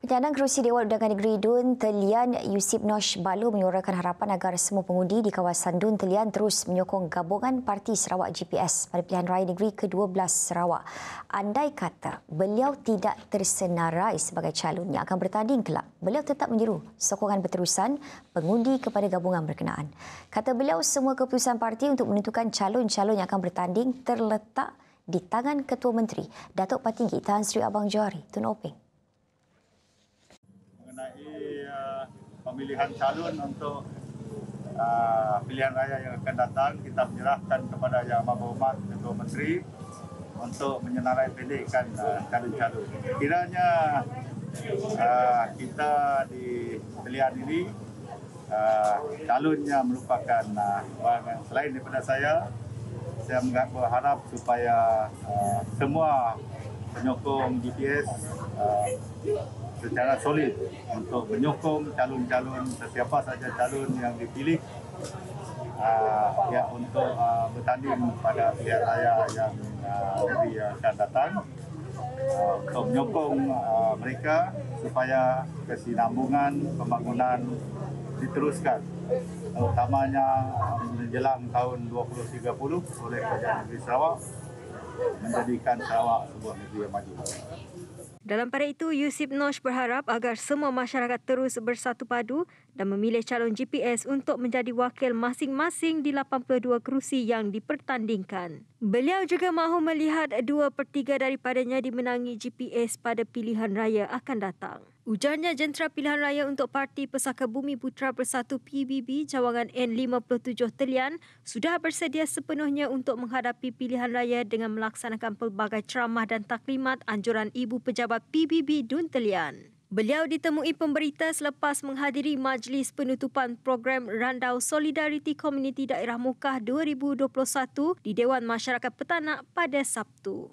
Penyandang kerusi Dewan Undangan Negeri Dun Telian Yusip Nosh Balu menyuarakan harapan agar semua pengundi di kawasan Dun Telian terus menyokong gabungan Parti Sarawak GPS pada pilihan raya negeri ke-12 Sarawak. Andai kata beliau tidak tersenarai sebagai calon yang akan bertanding kelak, beliau tetap menyeru sokongan berterusan pengundi kepada gabungan berkenaan. Kata beliau semua keputusan parti untuk menentukan calon-calon yang akan bertanding terletak di tangan Ketua Menteri Datuk Patinggi Tan Sri Abang Johari Tun Openg uh, pemilihan calon untuk uh, pilihan raya yang akan datang kita menyerahkan kepada Yang Amat Berhormat Ketua Menteri untuk menyenarai pendekkan uh, calon-calon. Kiranya uh, kita di pilihan ini uh, calonnya merupakan uh, orang selain daripada saya saya berharap supaya uh, semua penyokong GPS uh, secara solid untuk menyokong calon-calon sesiapa saja calon yang dipilih uh, ya untuk uh, bertanding pada pilihan raya yang uh, akan datang. Untuk menyokong mereka supaya kesinambungan pembangunan diteruskan. Utamanya menjelang tahun 2030 oleh Kerajaan Negeri Sarawak menjadikan Sarawak sebuah negeri yang maju. Dalam pada itu, Yusuf Nosh berharap agar semua masyarakat terus bersatu padu dan memilih calon GPS untuk menjadi wakil masing-masing di 82 kerusi yang dipertandingkan. Beliau juga mahu melihat dua per tiga daripadanya dimenangi GPS pada pilihan raya akan datang. Ujarnya jentera pilihan raya untuk Parti Pesaka Bumi Putra Bersatu PBB cawangan N57 Telian sudah bersedia sepenuhnya untuk menghadapi pilihan raya dengan melaksanakan pelbagai ceramah dan taklimat anjuran Ibu Pejabat PBB Dun Telian. Beliau ditemui pemberita selepas menghadiri majlis penutupan program Randau Solidarity Community Daerah Mukah 2021 di Dewan Masyarakat Petanak pada Sabtu.